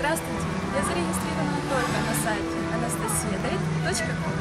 Здравствуйте, я зарегистрирована только на сайте anastasiadate.com.